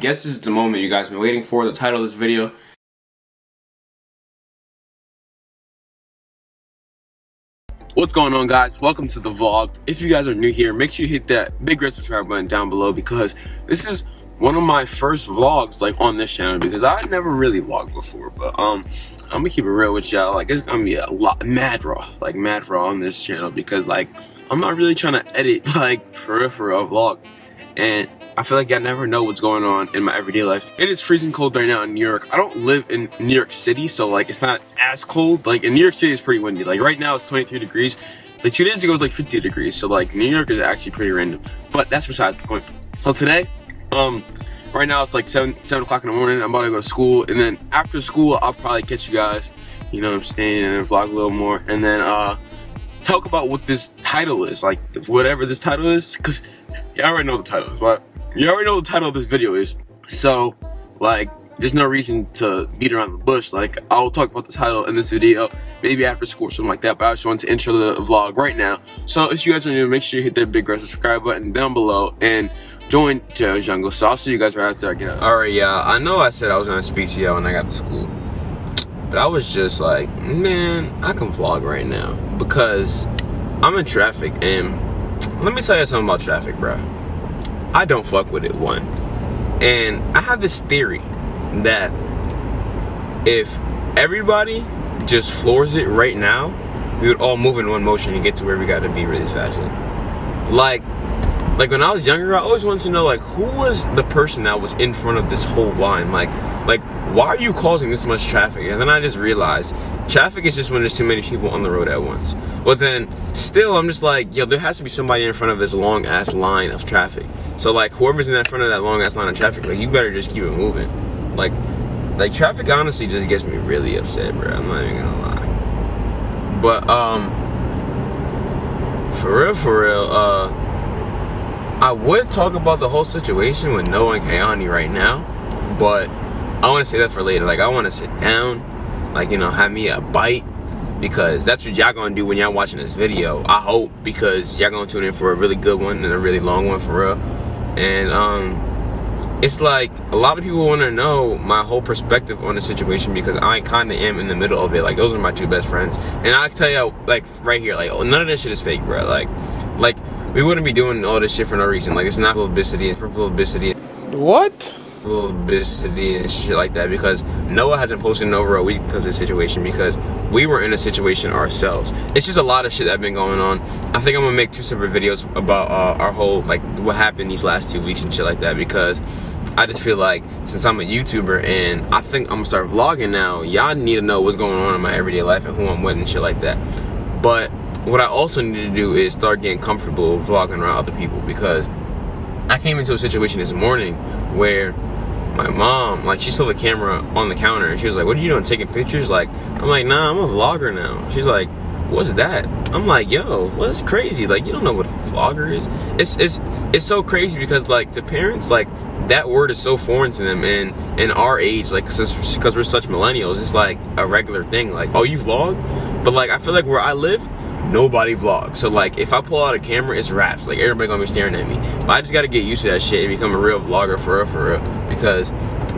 guess this is the moment you guys been waiting for, the title of this video. What's going on guys? Welcome to the vlog. If you guys are new here, make sure you hit that big red subscribe button down below because this is one of my first vlogs like on this channel because I never really vlogged before but um I'm gonna keep it real with y'all like it's gonna be a lot mad raw like mad raw on this channel because like I'm not really trying to edit like a vlog and I feel like I never know what's going on in my everyday life. It is freezing cold right now in New York. I don't live in New York City, so like it's not as cold. Like in New York City, it's pretty windy. Like right now, it's 23 degrees. Like two days ago, it was like 50 degrees. So like New York is actually pretty random. But that's besides the point. So today, um, right now it's like seven seven o'clock in the morning. I'm about to go to school, and then after school, I'll probably catch you guys. You know what I'm saying, and vlog a little more, and then uh talk about what this title is, like whatever this title is, because you already know the title, but you already know the title of this video is. So, like, there's no reason to beat around the bush. Like, I'll talk about the title in this video, maybe after school or something like that, but I just want to intro the vlog right now. So, if you guys are new, make sure you hit that big red subscribe button down below and join Joe's Jungle. So, I'll see you guys right after I get out. Alright, yeah, I know I said I was going to speak to y'all when I got to school. But I was just like, man, I can vlog right now because I'm in traffic and let me tell you something about traffic, bro. I don't fuck with it, one. And I have this theory that if everybody just floors it right now, we would all move in one motion and get to where we gotta be really fast. Like, like when I was younger, I always wanted to know like who was the person that was in front of this whole line. Like, like why are you causing this much traffic? And then I just realized traffic is just when there's too many people on the road at once. But then still, I'm just like, yo, there has to be somebody in front of this long ass line of traffic. So like whoever's in that front of that long ass line of traffic, like you better just keep it moving. Like, like traffic honestly just gets me really upset, bro. I'm not even gonna lie. But um, for real, for real, uh, I would talk about the whole situation with Noah and Kayani right now, but I want to say that for later. Like I want to sit down, like you know, have me a bite because that's what y'all gonna do when y'all watching this video. I hope because y'all gonna tune in for a really good one and a really long one for real. And um, it's like a lot of people want to know my whole perspective on the situation because I kind of am in the middle of it. Like those are my two best friends, and I tell you like right here, like none of this shit is fake, bro. Like, like we wouldn't be doing all this shit for no reason. Like it's not publicity, it's for publicity. What? Publicity and shit like that because Noah hasn't posted in over a week because of the situation because we were in a situation ourselves. It's just a lot of shit that's been going on. I think I'm gonna make two separate videos about uh, our whole like what happened these last two weeks and shit like that because I just feel like since I'm a YouTuber and I think I'm gonna start vlogging now, y'all need to know what's going on in my everyday life and who I'm with and shit like that. But what I also need to do is start getting comfortable vlogging around other people because I came into a situation this morning where my mom, like she saw the camera on the counter and she was like, what are you doing, taking pictures? Like, I'm like, nah, I'm a vlogger now. She's like, what's that? I'm like, yo, well, that's crazy. Like, you don't know what a vlogger is. It's, it's, it's so crazy because like the parents, like that word is so foreign to them and in our age, like, since because we're such millennials, it's like a regular thing. Like, oh, you vlog? But like, I feel like where I live, nobody vlogs. So like if I pull out a camera, it's raps. Like everybody gonna be staring at me. But I just gotta get used to that shit and become a real vlogger for real, for real. Because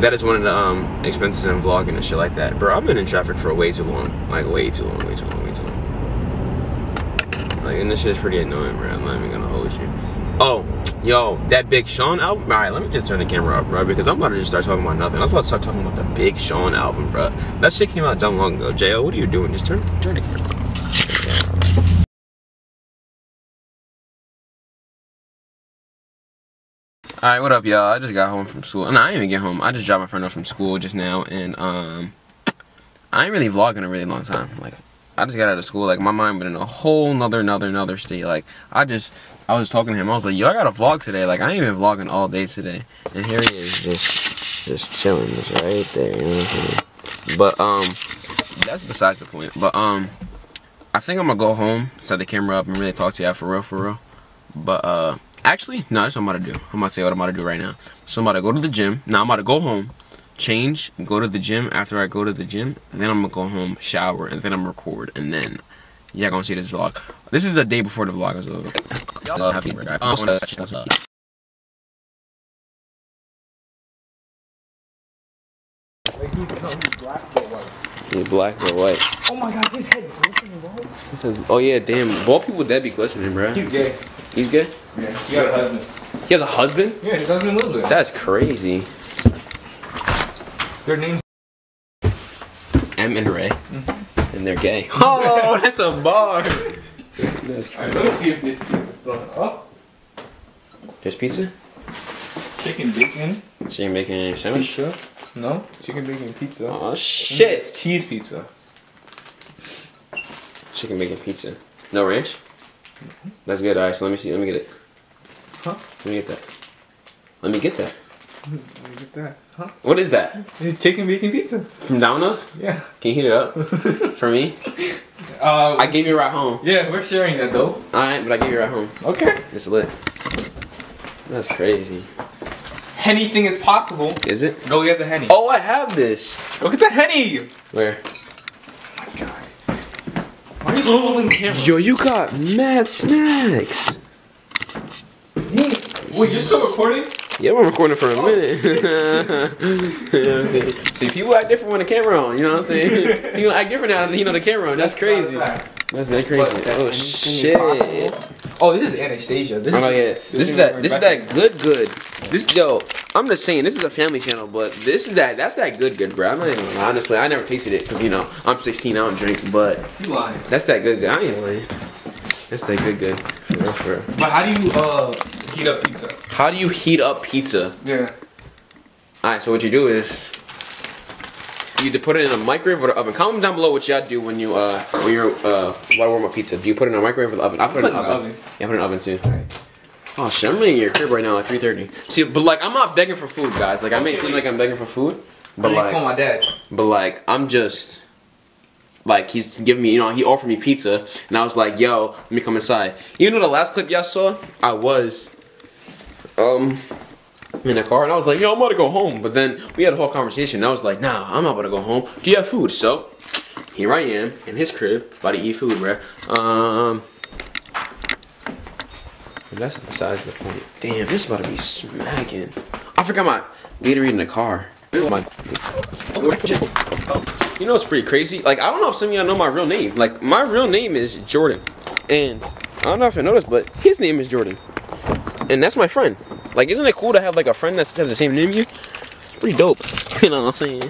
that is one of the um, expenses in vlogging and shit like that. Bro, I've been in traffic for way too long. Like way too long, way too long, way too long. Like and this shit is pretty annoying, bro. I'm not even gonna hold you. Oh, yo, that Big Sean album. All right, let me just turn the camera up, bro, because I'm about to just start talking about nothing. I was about to start talking about the Big Sean album, bro. That shit came out dumb long ago. Jo, what are you doing? Just turn turn the camera off. Alright, what up, y'all? I just got home from school. No, I didn't even get home. I just dropped my friend off from school just now, and, um, I ain't really vlogging a really long time. Like, I just got out of school. Like, my mind went in a whole nother, another, another state. Like, I just, I was talking to him. I was like, yo, I got a vlog today. Like, I ain't been vlogging all day today. And here he is, just, just chilling, just right there, you know what I'm saying? But, um, that's besides the point. But, um, I think I'm gonna go home, set the camera up, and really talk to y'all for real, for real. But, uh, Actually, no, that's what I'm about to do. I'm about to tell you what I'm about to do right now. So I'm about to go to the gym. Now I'm about to go home, change, go to the gym. After I go to the gym, then I'm gonna go home, shower, and then I'm record, and then yeah, gonna see this vlog. This is a day before the vlog uh, is over. Black or white. He's black or white. Oh my god, his head glistening, bro. He says, oh yeah, damn. Bald people dead be glistening, bro. He's gay. He's good? Yeah. He got a husband. He has a husband? Yeah, his husband lives there. That's crazy. Their names. M and Ray. Mm-hmm. And they're gay. Oh, that's a bar. That's Alright, let me see if this pizza's still up. There's pizza? Chicken bacon Chicken bacon sandwich? pizza. No, chicken bacon pizza. Oh shit. Cheese pizza. Chicken bacon pizza. No ranch? Mm-hmm. That's good. Alright, so let me see. Let me get it. Huh? Let me get that. Let me get that. Mm-hmm. Let me get that. Huh? What is that? It's chicken bacon pizza. From Domino's? Yeah. Can you heat it up for me? Uh, I gave you a ride home. yeah, we're sharing that though. Alright, but I gave you a ride home. Okay. It's lit. That's crazy. Anything is possible. Is it? Go get the henny. Oh, I have this. Go get the henny. Where? Oh my god. Why are you holding the camera? Yo, you got mad snacks. Wait, you're still recording? Yeah, we're recording for a oh. minute. you know what I'm saying? See, people act different when the camera on. You know what I'm saying? you act different now than you know the camera on. That's crazy. That's that crazy. That Oh shit. Oh, this is Anastasia. This Oh no, is, yeah. This is that. This is that good, good. This yo. I'm just saying. This is a family channel, but this is that. That's that good, good, bro. I'm not even honestly. I never tasted it because you know I'm 16. I don't drink, but You lying. that's that good, good. I ain't lying. That's that good, good. For real, for real. But how do you uh heat up pizza? How do you heat up pizza? Yeah. All right. So what you do is you either put it in a microwave or the oven. Comment down below what y'all do when you uh when you're uh while warm up pizza. Do you put it in a microwave or the oven? I put it in the oven. Yeah, I put it in the oven too. Oh shit, I'm in your crib right now at 3:30. See, but like I'm not begging for food, guys. Like I may seem like I'm begging for food, But you call like, my dad. but like I'm just like he's giving me, you know, he offered me pizza, and I was like, yo, let me come inside. You know, the last clip y'all saw, I was um in the car, and I was like, yo, I'm about to go home. But then we had a whole conversation. And I was like, nah, I'm not about to go home. Do you have food? So here I am in his crib, about to eat food, bruh. Um. But that's besides the point. Damn, this is about to be smacking. I forgot my Gatorade in the car. You know it's pretty crazy. Like I don't know if some of y'all know my real name. Like my real name is Jordan, and I don't know if you noticed, but his name is Jordan, and that's my friend. Like, isn't it cool to have like a friend that has the same name you? It's pretty dope. You know what I'm saying?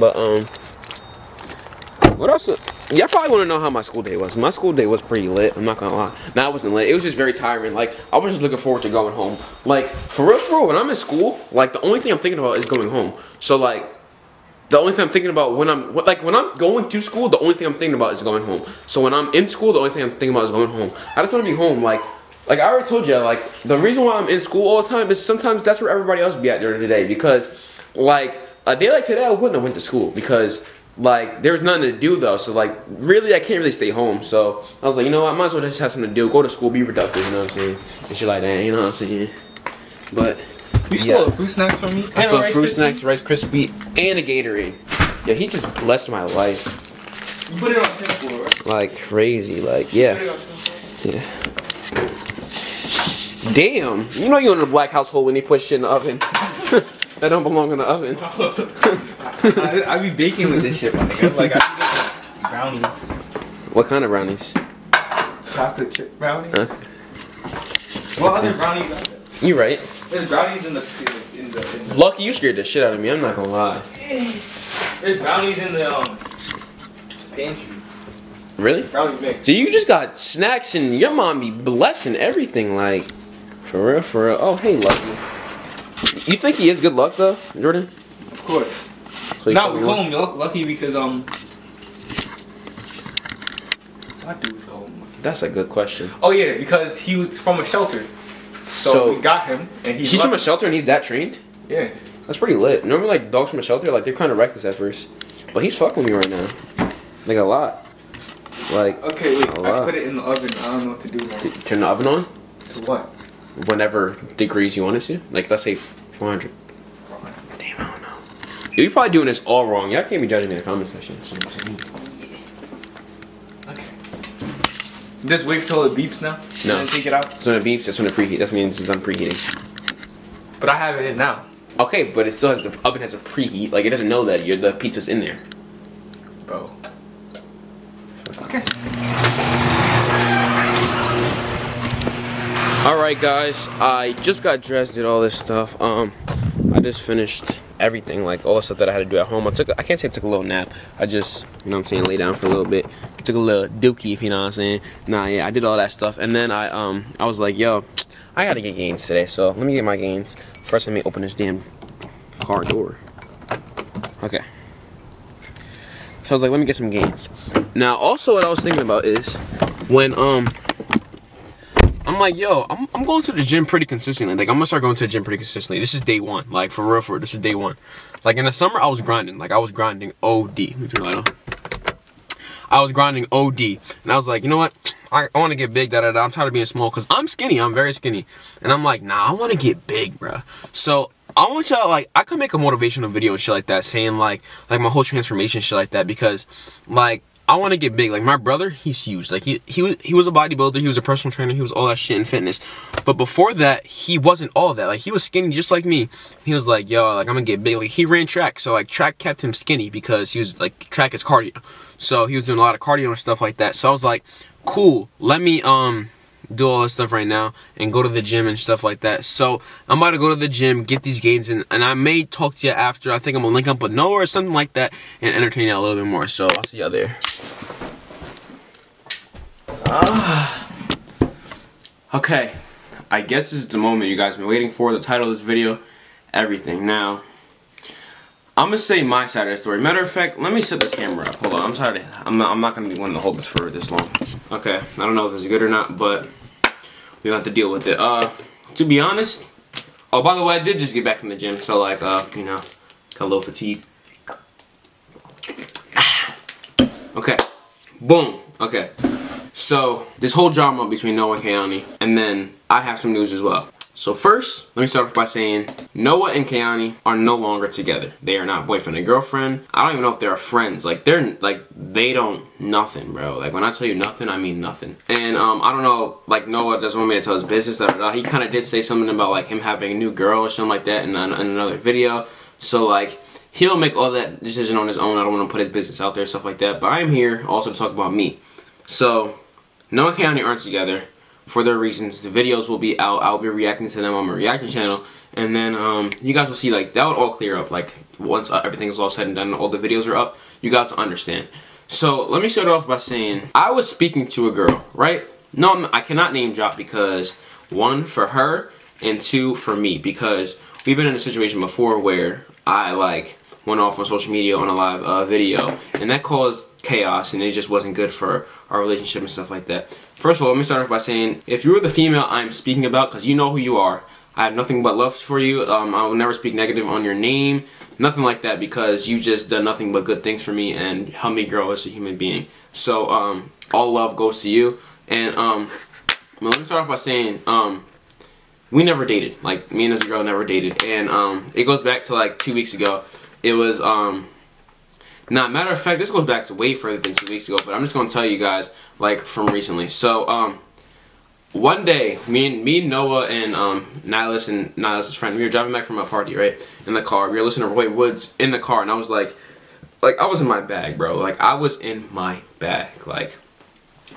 But um, what else? Y'all probably want to know how my school day was. My school day was pretty lit. I'm not gonna lie. Nah, it wasn't lit. It was just very tiring. Like I was just looking forward to going home. Like for real, for real. When I'm in school, like the only thing I'm thinking about is going home. So like, the only thing I'm thinking about when I'm like when I'm going to school, the only thing I'm thinking about is going home. So when I'm in school, the only thing I'm thinking about is going home. I just want to be home. Like, like I already told you, like the reason why I'm in school all the time is sometimes that's where everybody else be at during the day because, like a day like today, I wouldn't have went to school because like there was nothing to do though. So like really, I can't really stay home. So I was like, you know what, I might as well just have something to do. Go to school, be productive. You know what I'm saying? And shit like that. You know what I'm saying? But You stole Yeah. the fruit snacks from me? I a fruit snacks, Rice Krispie, and a Gatorade. Yeah, he just blessed my life You put it on tinfoil, right? like crazy. Like yeah, yeah. Damn, you know you're in a black household when they put shit in the oven. that don't belong in the oven. I, I be baking with this shit, my nigga. Like, I be making brownies. What kind of brownies? Chocolate chip brownies. Huh? What other brownies are there? You right. There's brownies in the, in the, in the, Lucky you scared the shit out of me. I'm not gonna lie. there's brownies in the, um, pantry. Really? Brownie mix. So you just got snacks and your mom be blessing everything like for real, for real. Oh hey, Lucky. You think he is good luck though, Jordan? Of course. So Now we call him lucky because, um, why do we call him lucky? That's a good question. Oh yeah, because he was from a shelter. So, So- we got him, and he's, He's from a shelter and he's that trained. Yeah. That's pretty lit. Normally, like dogs from a shelter, like they're kind of reckless at first, but he's fucking me right now, like a lot. Like Okay, wait. I put it in the oven. I don't know what to do now. turn the oven on To what? Whenever degrees you want it to. Like let's say 400. Damn, I don't know. You're probably doing this all wrong. Y'all can't be judging me in the comment section. So- so- Okay. Just wait till it beeps now. No. And take it out. So when it beeps, that's when it preheat. That means it's done preheating. But I have it in now. Okay, but it still has the oven has a preheat. Like it doesn't know that you're the pizza's in there. Bro. Okay. All right, guys. I just got dressed, did all this stuff. Um, I just finished everything, like all the stuff that I had to do at home. I took, I can't say I took a little nap. I just, you know what I'm saying, lay down for a little bit. Took a little dookie, if you know what I'm saying. Nah, yeah, I did all that stuff. And then I, um, I was like, yo, I gotta get gains today. So let me get my gains. First, let me open this damn car door. Okay. So I was like, let me get some gains. Now, also what I was thinking about is when, um, I'm like, yo, I'm, I'm going to the gym pretty consistently. Like, I'm gonna start going to the gym pretty consistently. This is day one. Like, for real, for this is day one. Like, in the summer, I was grinding. Like, I was grinding OD. I was grinding OD. And I was like, you know what? I, I want to get big, da, da, da. I'm tired of being small because I'm skinny. I'm very skinny. And I'm like, nah, I want to get big, bro. So, I want y'all, like, I could make a motivational video and shit like that saying, like, like my whole transformation shit like that because, like, I want to get big. Like my brother, he's huge. Like he he was he was a bodybuilder. He was a personal trainer. He was all that shit in fitness. But before that, he wasn't all that. Like he was skinny just like me. He was like, yo, like I'm gonna get big. Like he ran track, so like track kept him skinny because he was like track is cardio. So he was doing a lot of cardio and stuff like that. So I was like, cool. Let me um do all this stuff right now and go to the gym and stuff like that. So I'm about to go to the gym, get these gains in, and I may talk to you after. I think I'm gonna link up with Noah or something like that and entertain you a little bit more. So I'll see y'all there. Ah. Okay, I guess this is the moment you guys been waiting for. The title of this video, everything. Now, I'm gonna say my side of the story. Matter of fact, let me set this camera up. Hold on, I'm sorry. I'm not. I'm not gonna be one to hold this for this long. Okay, I don't know if this is good or not, but we have to deal with it. Uh, to be honest. Oh, by the way, I did just get back from the gym, so like, uh, you know, got a little fatigue. Okay, boom. Okay, so this whole drama between Noah and Kayani, and then I have some news as well. So first, let me start off by saying Noah and Kayani are no longer together. They are not boyfriend and girlfriend. I don't even know if they're friends. Like they're like they don't nothing, bro. Like when I tell you nothing, I mean nothing. And um, I don't know. Like Noah doesn't want me to tell his business. Da. He kind of did say something about like him having a new girl or something like that in, in another video. So like he'll make all that decision on his own. I don't want to put his business out there, stuff like that. But I'm here also to talk about me. So Noah and Kayani aren't together for their reasons. The videos will be out. I'll be reacting to them on my reaction channel. And then um, you guys will see like that would all clear up. Like once uh, everything is all said and done, all the videos are up, you guys understand. So let me start off by saying I was speaking to a girl, right? No, I'm, I cannot name drop because one for her and two for me because we've been in a situation before where I like went off on social media on a live uh, video and that caused chaos and it just wasn't good for our relationship and stuff like that. First of all, let me start off by saying if you're the female I'm speaking about because you know who you are, I have nothing but love for you. Um, I will never speak negative on your name, nothing like that because you just done nothing but good things for me and helped me grow as a human being. So um, all love goes to you. And um, well, let me start off by saying um, we never dated. Like me and this girl never dated, and um, it goes back to like two weeks ago. It was um, now matter of fact, this goes back to way further than two weeks ago. But I'm just gonna tell you guys like from recently. So um, one day, me and me, Noah, and um, Nihilus and Nihilus' friend, we were driving back from a party, right? In the car, we were listening to Roy Woods in the car, and I was like, like I was in my bag, bro. Like I was in my bag, like.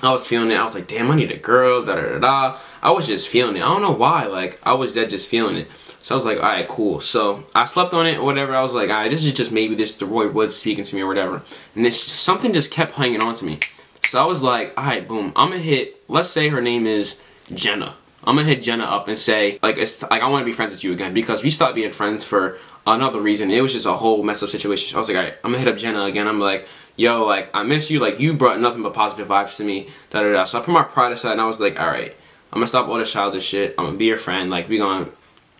I was feeling it. I was like, damn, I need a girl, da da da da. I was just feeling it. I don't know why. Like, I was dead just feeling it. So I was like, all right, cool. So I slept on it or whatever. I was like, all right, this is just maybe this the Roy Woods speaking to me or whatever. And it's something just kept hanging on to me. So I was like, all right, boom. I'm gonna hit. Let's say her name is Jenna. I'm gonna hit Jenna up and say, like, it's like I want to be friends with you again because we stopped being friends for another reason. It was just a whole mess up situation. So I was like, all right, I'm gonna hit up Jenna again. I'm like, yo, like, I miss you. Like, you brought nothing but positive vibes to me. Da da da. So I put my pride aside and I was like, all right, I'm gonna stop all this childish shit. I'm gonna be your friend. Like, we gonna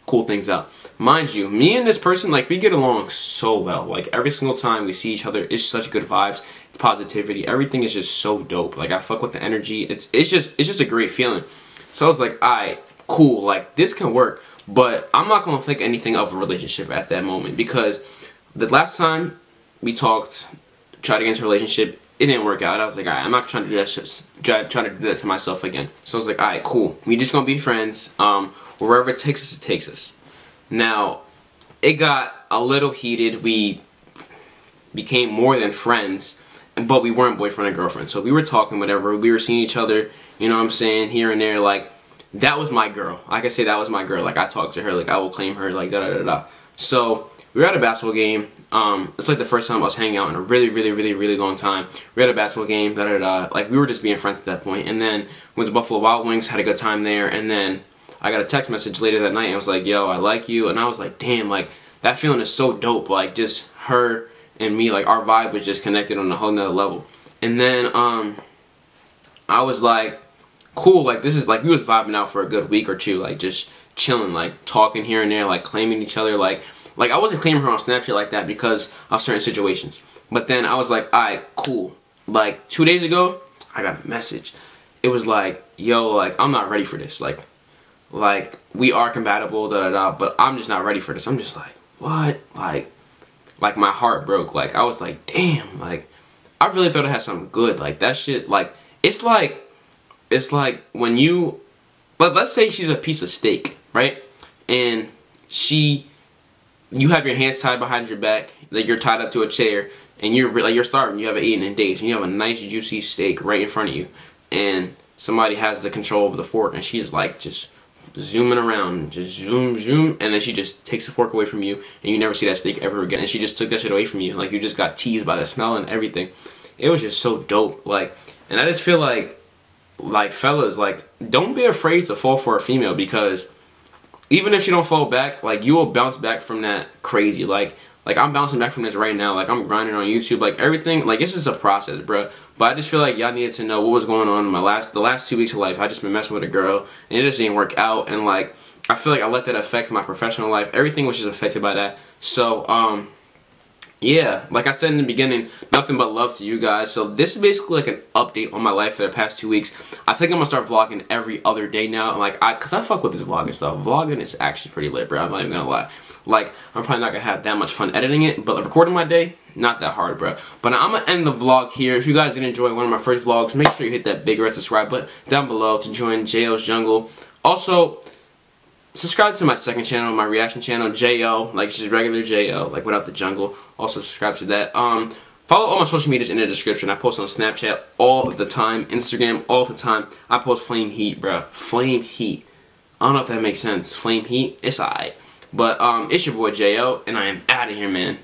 cool things out. Mind you, me and this person, like, we get along so well. Like, every single time we see each other, it's such good vibes. It's positivity. Everything is just so dope. Like, I fuck with the energy. It's it's just it's just a great feeling. So I was like, alright, cool. Like, this can work. But I'm not gonna think anything of a relationship at that moment because the last time we talked, tried to get into a relationship, it didn't work out. I was like, alright, I'm not trying to do that. Try, trying to do that to myself again. So I was like, alright, cool. We just gonna be friends. Um, wherever it takes us, it takes us. Now, it got a little heated. We became more than friends, but we weren't boyfriend and girlfriend. So we were talking, whatever. We were seeing each other, you know what I'm saying, here and there. Like, that was my girl. I can say that was my girl. Like, I talked to her, like, I will claim her, like, da da da da. So, we were at a basketball game. Um, it's like the first time I was hanging out in a really, really, really, really long time. We had a basketball game, da da da. Like, we were just being friends at that point. And then went to Buffalo Wild Wings, had a good time there. And then I got a text message later that night and I was like, yo, I like you. And I was like, damn, like, that feeling is so dope. Like, just her and me, like, our vibe was just connected on a whole nother level. And then, um, I was like, cool, like, this is, like, we was vibing out for a good week or two, like, just chilling, like, talking here and there, like, claiming each other, like, like, I wasn't claiming her on Snapchat like that because of certain situations. But then I was like, alright, cool. Like, two days ago, I got a message. It was like, yo, like, I'm not ready for this. Like, like, we are compatible, da da da, but I'm just not ready for this. I'm just like, what? Like, like my heart broke. Like, I was like, damn, like, I really thought it had something good. Like, that shit, like, it's like, it's like when you, but let's say she's a piece of steak, right? And she you have your hands tied behind your back, like you're tied up to a chair, and you're like you're starving. You haven't eaten in days, and you have a nice juicy steak right in front of you, and somebody has the control of the fork, and she's like just zooming around, just zoom, zoom, and then she just takes the fork away from you, and you never see that steak ever again. And she just took that shit away from you, like you just got teased by the smell and everything. It was just so dope, like, and I just feel like, like fellas, like don't be afraid to fall for a female because even if she don't fall back, like you will bounce back from that crazy. Like like I'm bouncing back from this right now. Like I'm grinding on YouTube. Like everything. Like this is a process, bro. But I just feel like y'all needed to know what was going on in my last the last two weeks of life. I just been messing with a girl and it just didn't work out. And like I feel like I let that affect my professional life. Everything was just affected by that. So um yeah, like I said in the beginning, nothing but love to you guys. So this is basically like an update on my life for the past two weeks. I think I'm gonna start vlogging every other day now. Like I, cause I fuck with this vlogging stuff. Vlogging is actually pretty lit, bro. I'm not even gonna lie. Like I'm probably not gonna have that much fun editing it, but recording my day, not that hard, bro. But I'm gonna end the vlog here. If you guys did enjoy one of my first vlogs, make sure you hit that big red subscribe button down below to join JL's Jungle. Also, subscribe to my second channel, my reaction channel, Jo, like just regular Jo, like without the jungle. Also subscribe to that. Um, follow all my social medias in the description. I post on Snapchat all the time, Instagram all the time. I post Flame Heat, bro. Flame Heat. I don't know if that makes sense. Flame Heat, it's alright. But um, it's your boy Jo, and I am out of here, man.